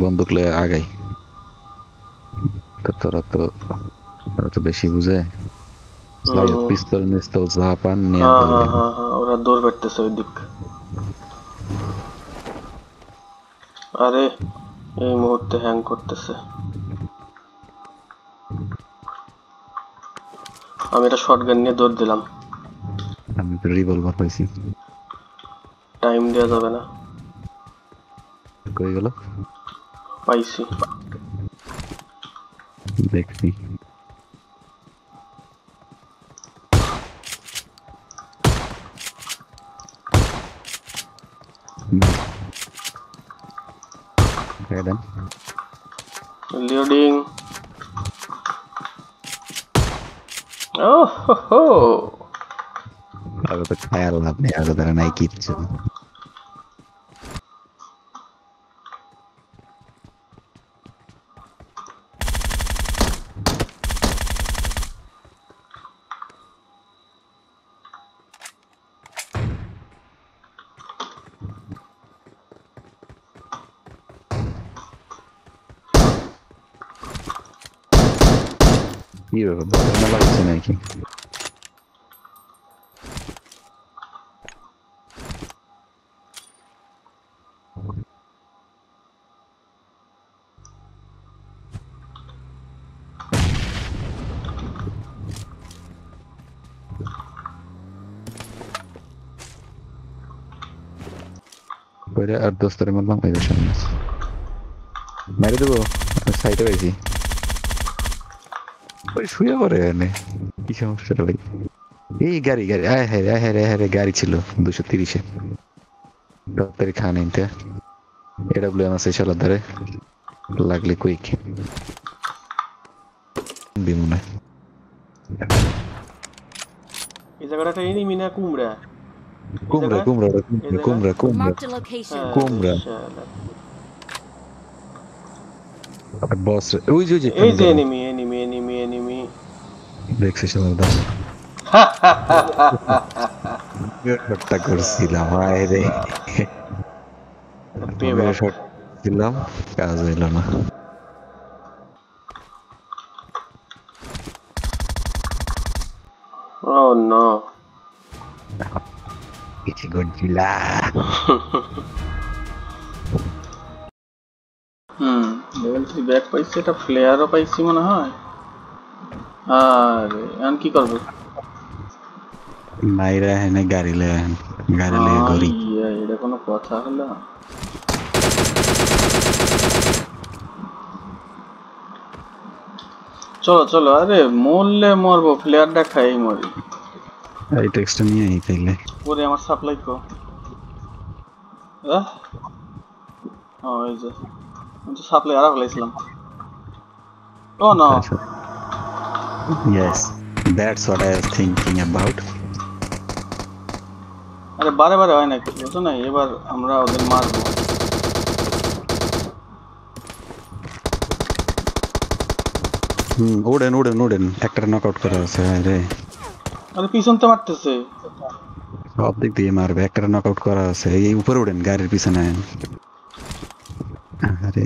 বন্দুক লয়ে আগাই। তো তোরা তো তোরা তো বেশি বুঝে। পিস্তল মিস্তল যা পান নিয়ে হ্যাঁ হ্যাঁ হ্যাঁ ওরা দৌড় বেড়তেছে ওই দিক আরে এই মুহূর্তে হ্যাং করতেছে। আমি এটা শর্টগান নিয়ে দৌড় দিলাম। আমি তো রিভলভার পাইছি। টাইম দেওয়া যাবে না। কই গেল? Next. Okay then. Loading. Oh ho ho! I was a child of the other than I. Either of them. I like Sinaki. it? Erdos tarafından paylaşalım. Nerede bu? Sayda benziyor. ওই শুয়ে পড়ে এনে? কি সমস্যাটা ভাই? এই গাড়ি গাড়ি আয় হ্যাঁ আয় হ্যাঁ হ্যাঁ গাড়ি ছিল দুশো তিরিশে। তাড়াতাড়ি খান নিতে এটা বলে আমার সেই শালার ধারে। লাগলে কুইক বিমনে এই জায়গাটা এনিমি না কুমড়া? কুমড়া কুমড়া কুমড়া কুমড়া। Marked কুমড়া। বস ওই যে ওই যে এই যে এনিমি এনিমি এনিমি এনিমি দেখছিস শালার দাম শটটা করছিলাম আয় রে দিলাম কাজ হইল না হুম লেভেল ব্যাগ পাইছি, এটা ফ্লেয়ারও পাইছি মনে হয়? আর এখন কি করব? মাইরা হেনে গাড়ি লয়ে গাড়ি লয়ে গড়ি এটা কোনো কথা হলো? চলো চলো আরে মরলে মরবো ফ্লেয়ারটা খাই মরি। এই টেক্সটটা নিয়ে আই তাইলে। ওরে আমার সাপ্লাই কো। আহ ও এই যে আমি তো সাপ্লাই আরা ফেলাইছিলাম। ও না Yes, that's what I was thinking about. আরে বারে বারে হয় নাকি বুঝছ না এবার আমরা ওদের মারবো হুম ওড়েন ওড়েন ওড়েন একটা নক আউট করা আছে রে আরে পিছন তো মারতেছে সব দিক দিয়ে মারবে একটা নক আউট করা আছে এই উপরে ওড়েন গাড়ির পিছনে আয়েন। আরে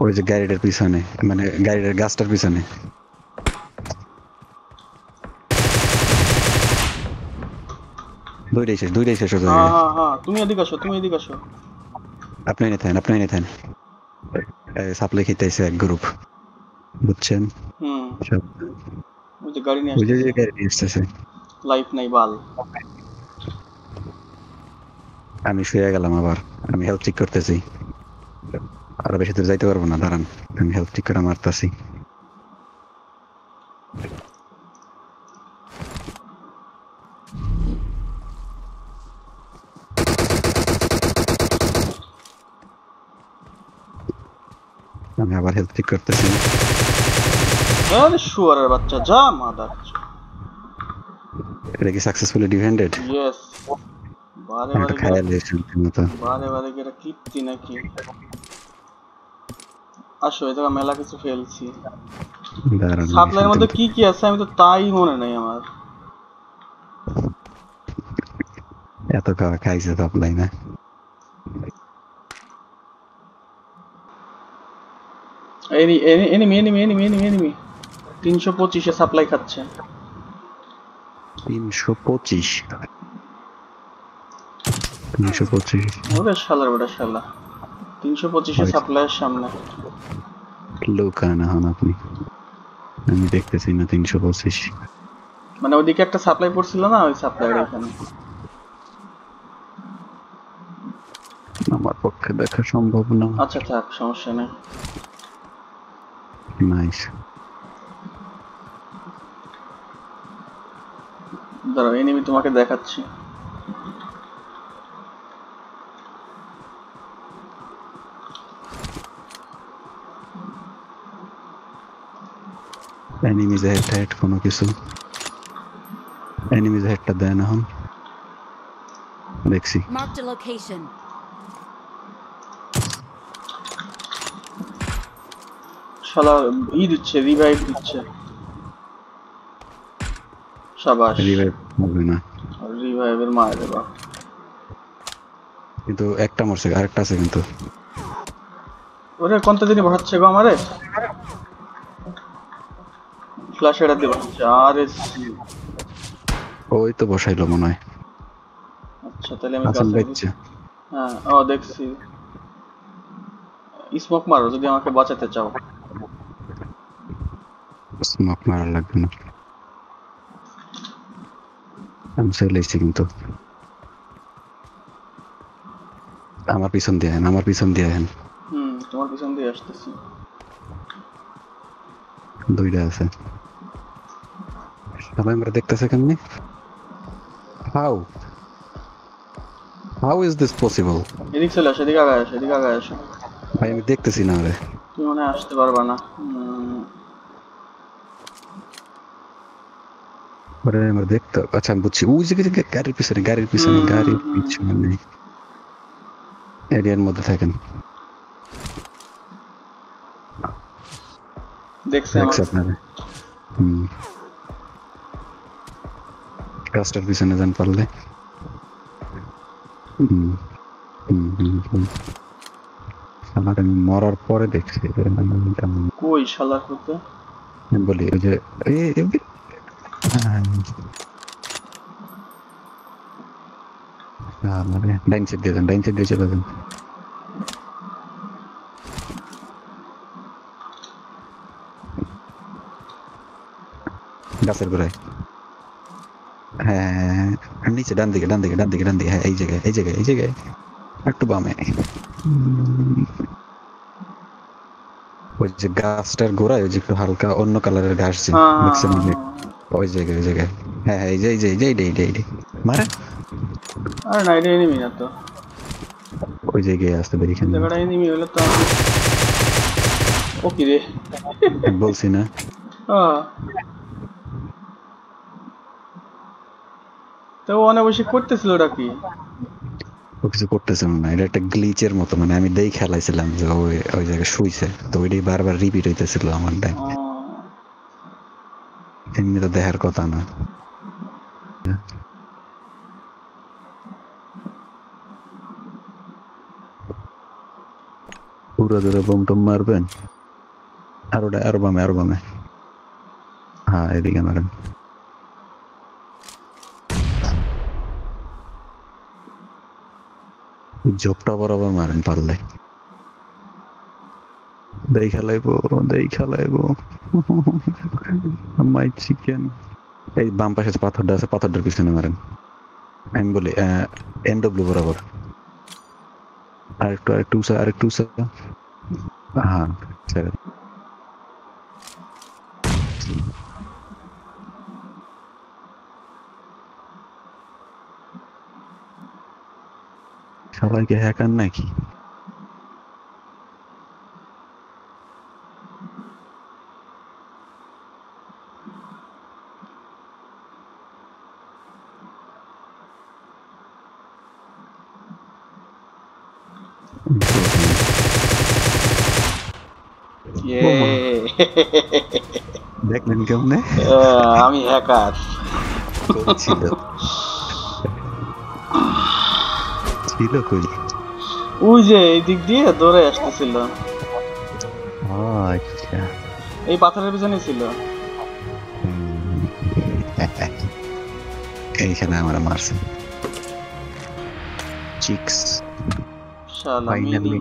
ওই যে গাড়িটার পিছনে মানে গাড়িটার গাছটার পিছনে। দুইটাই শেষ দুইটাই শেষ হয়ে হ্যাঁ হ্যাঁ হ্যাঁ তুমি এদিকে আসো তুমি এদিকে আসো। আপনি আপনি সাপ্লাই খেতেছে এক গ্রুপ বুঝছেন? হুম। সব। ওই যে গাড়ি নিয়ে ওই যে আসতেছে। গাড়ি নিয়ে আসতেছে। লাইফ নাই বাল। আমি শুয়ে গেলাম আবার আমি হেলথ চেক করতেছি। আরও বেশি দূর যাইতে পারব না দাঁড়ান। আমি হেলথ চেক করে মারতাছি। আমি আবার হেলথ ঠিক করতেছি। আরে শুয়ারের বাচ্চা যা মাদার। এটা কি সাকসেসফুলি ডিফেন্ডেড ইয়েস বারে বারে খায়াল গেরা- মতো। বারে বারে গেরা কীর্তি নাকি? আসো এই জায়গা মেলা কিছু ফেলছি সাত মধ্যে কি কি আছে? আমি তো তাই মনে নেই আমার। এত খাওয়া খাইছে টপ লাইনে any many many many many enemy তিনশো পঁচিশে সাপ্লাই খাচ্ছে। তিনশো পঁচিশ। তিনশো পঁচিশ। ওরে শালার ওটা শালা। তিনশো পঁচিশে সাপ্লাইয়ের সামনে। লোকান হন আপনি? আমি দেখতেছি না তিনশো পঁচিশ। মানে ওদিকে একটা সাপ্লাই পড়ছিল না ওই সাপ্লাইয়ের এখানে। আমার পক্ষে দেখা সম্ভব না। আচ্ছা থাক সমস্যা নেই। নাইস দাঁড়াও এনিমি তোমাকে দেখাচ্ছি। এনিমিজ হেড হেড কোনো কিছু। এনিমিজ হেডটা দেয় না হন দেখছি. শালা দিচ্ছে রিভাইভ দিচ্ছে। রিভাইভ হবে না। রিভাইভের মার দেবা। কিন্তু একটা মরছে আরেকটা আছে কিন্তু। ওরে কোনটা দিনই বাড়াচ্ছে গো আমারে? ফ্ল্যাশ এটা দেবা আরে ওই তো বসাইলো মনে হয়। আচ্ছা তাহলে আমি বাইচ্ছে হ্যাঁ ও দেখছি। স্মোক মারো যদি আমাকে বাঁচাতে চাও। স্মোক মারা লাগবে না। আমি চলে এসেছি কিন্তু। আমার পিছন দিয়ে আহেন আমার পিছন দিয়ে আহেন। হুম তোমার পিছন দিয়ে আসতেছি। দুইটা আছে। আমরা দেখতেছে কেমনি how how is this possible এদিক চলে আসো এদিকে আগায় আসো এদিকে আগায় আসো। ভাই আমি দেখতেছি না রে। তুমি মনে আসতে পারবা না। ওরে আমরা দেখতে আচ্ছা আমি বুঝছি। ওই যে গাড়ির পিছনে গাড়ির পিছনে গাড়ির। পিছনে। এরিয়ার মধ্যে থাকেন। দেখছে আপনারা। হুম। গাছটার পিছনে যান পারলে। আমি মরার পরে দেখছি। কই শালা হতে বলি ওই যে আহ, আমারে ডাইন সাইড দিয়ে যান ডাইন সাইড দিয়ে চলে যান। গাছের গোড়ায়। হ্যাঁ হ্যাঁ, হ্যাঁ, হ্যাঁ, নিচে ডান দিকে ডান দিকে ডান দিকে ডান দিকে হ্যাঁ এই জায়গায় এই জায়গায় এই জায়গায় একটু বামে উম, ওই যে গাছটার গোড়ায় ওই যে একটু হালকা অন্য কালারের ঘাস যে দেখছেন ওই যে- ওই জায়গায় ওই জায়গায় হ্যাঁ হ্যাঁ এই যে এই যে এই যে এইটা, এইটা, এইটা। মারে আরে না এটা এনিমি না তো ওই জায়গায় আসতে পারি এখানে জায়গাটা এনিমি হলে তো আমি ও কি রে বলছি না আহ। তো করতেছিল ওটা কি? ও কিছু করতেছে মনে হয় এটা একটা গ্লিচের মতো মানে আমি দেই খেলাইছিলাম যে ওই ওই জায়গায় শুইছে, তো ওইটাই বারবার রিপিট হইতেছিল আমার এমনি তো দেখার কথা না। পুরো ধরে বোম টোম মারবেন? আর আরও বামে আরও বামে। হ্যাঁ এদিকে মারেন। জবটা বরাবর মারেন পারলে। দেই খেলাইবো দেই খেলাইবো। মাই চিকেন। এই বাম পাশে পাথরটা আছে, পাথরটার পিছনে মারেন। আমি বলি এন ডব্লিউ বরাবর। আরেকটু আরেকটু আরেকটু হ্যাঁ ছেড়ে দাও। সবাইকে হ্যাকার নাকি ইয়ে। দেখলেন কেমনে আহ, আমি হ্যাকার ছিল ছিল কই? ওই যে এই দিক দিয়ে দৌড়ে আসতেছিল। আচ্ছা। এই পাথরের পিছনে ছিল। এইখানে আমার মারছে। চিক্স শালা ফাইনালি